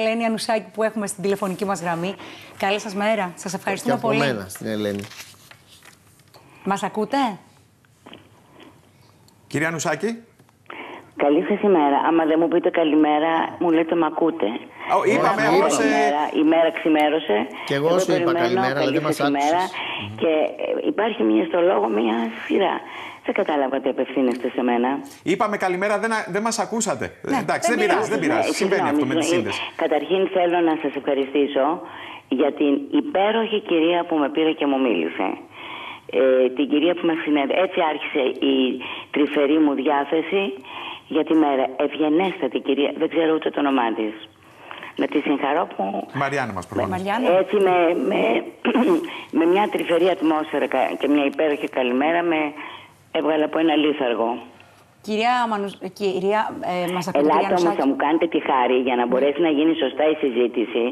Ελένη Ανουσάκη που έχουμε στην τηλεφωνική μας γραμμή. Καλή σας μέρα. Σας ευχαριστούμε και από πολύ. μένα στην Ελένη. Μας ακούτε; Κυρία Νουσάκη. Καλή σας ημέρα. Άμα δεν μου πείτε καλημέρα, μου λέτε μ' ακούτε. Ω, είπαμε Ωραία, όμως... είπαμε. ε, Καλημέρα. Η μέρα ξημέρωσε. Κι εγώ Εδώ σου είπα περιμένω, καλημέρα, αλλά καλή δεν μας σας ημέρα. άκουσες. Και ε, υπάρχει μια στο λόγο, μια σειρά. Δεν κατάλαβα τι απευθύνεστε σε μένα. Είπαμε καλημέρα, δεν, α- δεν μας ακούσατε. Ναι, Εντάξει, δεν δεν πειράζει, δεν πειράζει. Ναι, Συμβαίνει αυτό με τη συγγνώμη. σύνδεση. Καταρχήν θέλω να σας ευχαριστήσω για την υπέροχη κυρία που με πήρε και μου μίλησε. Ε, την κυρία που μας συνέδε. Έτσι άρχισε η τρυφερή μου διάθεση για τη μέρα. Ευγενέστατη κυρία, δεν ξέρω ούτε το όνομά της. Να τη συγχαρώ που Μαριάννα μας προφανώς. Μαριάννα. έτσι με, με, με μια τρυφερή ατμόσφαιρα κα- και μια υπέροχη καλημέρα με έβγαλε από ένα λίθαργο. Κυρία, Μανους... κυρία ε, μας ακούτε, κυρία Ελάτε όμως Ανουσάκη. να μου κάνετε τη χάρη για να μπορέσει να γίνει σωστά η συζήτηση,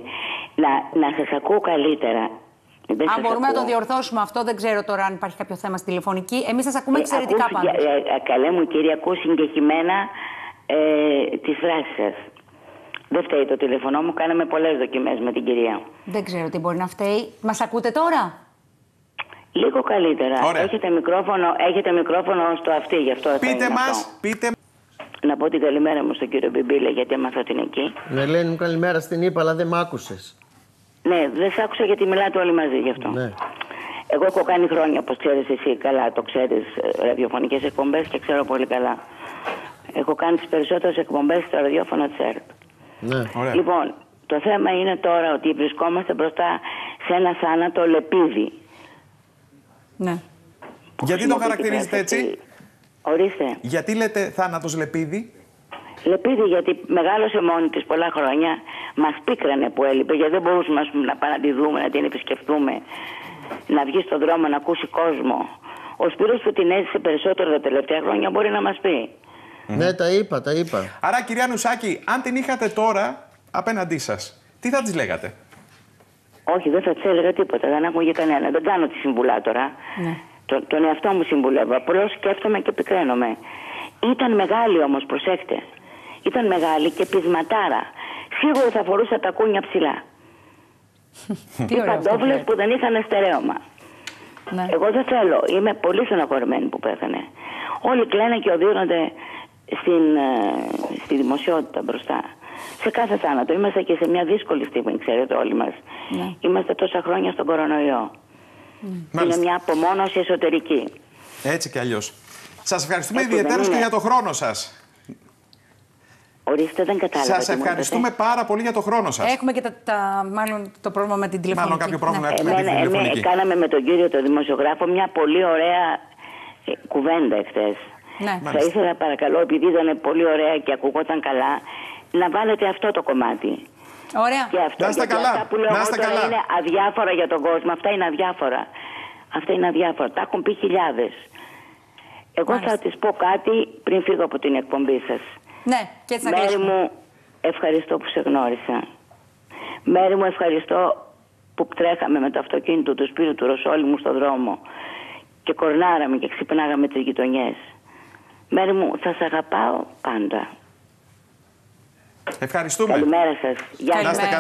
να, να σας ακούω καλύτερα. Δεν Αν σας μπορούμε να το ακούω. διορθώσουμε αυτό, δεν ξέρω τώρα αν υπάρχει κάποιο θέμα στη τηλεφωνική. Εμείς σας ακούμε Ε, εξαιρετικά ακούς- πάντως. ε, ε, καλέ μου κύριε, ακούω συγκεκριμένα ε, τις φράσεις σας. Δεν φταίει το τηλεφωνό μου, κάναμε πολλές δοκιμές με την κυρία. Δεν ξέρω τι μπορεί να φταίει. Μας ακούτε τώρα; Λίγο καλύτερα. Ωραία. Έχετε μικρόφωνο, έχετε μικρόφωνο στο αυτή, γι' αυτό θα Πείτε είναι μας, αυτό. πείτε Να πω την καλημέρα μου στον κύριο Μπιμπίλα, γιατί έμαθα ότι είναι εκεί. Ναι, Ελένη μου καλημέρα στην είπα, αλλά δεν μ' άκουσες. Ναι, δεν σ' άκουσα γιατί μιλάτε όλοι μαζί γι' αυτό. Ναι. Εγώ έχω κάνει χρόνια, όπως ξέρεις εσύ καλά, το ξέρεις, ε, ραδιοφωνικές εκπομπές και ξέρω πολύ καλά. Έχω κάνει τις περισσότερες εκπομπές στο ραδιόφωνο της ΕΡΤ. Ναι. Ωραία. Λοιπόν, το θέμα είναι τώρα ότι βρισκόμαστε μπροστά σε ένα θάνατο λεπίδι. Ναι. Γιατί το Χρησιμοποιείται χαρακτηρίζετε αυτή- έτσι, Ορίστε. γιατί λέτε θάνατος λεπίδι; Λεπίδι γιατί μεγάλωσε μόνη της πολλά χρόνια. Μας πίκρανε που έλειπε γιατί δεν μπορούσαμε ας πούμε, να πάμε να τη δούμε, να την επισκεφτούμε. Να βγει στον δρόμο να ακούσει κόσμο. Ο Σπύρος που την έζησε περισσότερο τα τελευταία χρόνια μπορεί να μας πει. Ναι, τα είπα, τα είπα. Άρα, κυρία Νουσάκη, αν την είχατε τώρα απέναντί σας, τι θα της λέγατε; Όχι, δεν θα της έλεγα τίποτα. Δεν άκουγε κανένα. Δεν κάνω τη συμβουλά τώρα. Ναι. Το, τον εαυτό μου συμβουλεύω. Απλώς σκέφτομαι και πικραίνομαι. Ήταν μεγάλη όμως, προσέξτε. Ήταν μεγάλη και πεισματάρα. Σίγουρα θα φορούσα τα κούνια ψηλά. Τι Οι ωραίο αυτό που παντόφλες λέτε. που δεν είχαν στερέωμα. Ναι. Εγώ δεν θέλω. Είμαι πολύ στεναχωρημένη που πέθανε. Όλοι κλαίνε και οδύρονται στην, ε, στη δημοσιότητα μπροστά. Σε κάθε θάνατο. Είμαστε και σε μια δύσκολη στιγμή, ξέρετε όλοι μας. Ναι. Είμαστε τόσα χρόνια στον κορονοϊό. Είναι Μάλιστα. μια απομόνωση εσωτερική. Έτσι κι αλλιώς. Σας ευχαριστούμε Έτσι δεν ιδιαίτερως και είναι. για το χρόνο σας. Ορίστε, δεν κατάλαβα. Σας τι μου είπατε. ευχαριστούμε πάρα πολύ για το χρόνο σας. Έχουμε και τα, τα- μάλλον το πρόβλημα με την τηλεφωνική. Μάλλον κάποιο πρόβλημα Ναι. με τη Εμένα, εμένα, τηλεφωνική. κάναμε με τον κύριο τον δημοσιογράφο μια πολύ ωραία ε, κουβέντα εχθές. Ναι. Θα ήθελα παρακαλώ, επειδή ήταν πολύ ωραία και ακουγόταν καλά, να βάλετε αυτό το κομμάτι. Ωραία. Και αυτό, Να είστε γιατί καλά. Αυτά που λέω Να εγώ είστε τώρα καλά. είναι αδιάφορα για τον κόσμο. Αυτά είναι αδιάφορα. Αυτά είναι αδιάφορα. Τα έχουν πει χιλιάδες. Εγώ Μάλιστα. θα της πω κάτι πριν φύγω από την εκπομπή σας. Ναι, και έτσι θα Μέρη κλείσουμε. μου, ευχαριστώ που σε γνώρισα. Μέρη μου, ευχαριστώ που τρέχαμε με το αυτοκίνητο του Σπύρου του Ρωσόλη μου στον δρόμο και κορνάραμε και ξυπνάγαμε τις γειτονιές. Μέρη μου, θα σε αγαπάω πάντα. Ευχαριστούμε. Καλημέρα σας. Γεια Να σας. είστε καλά.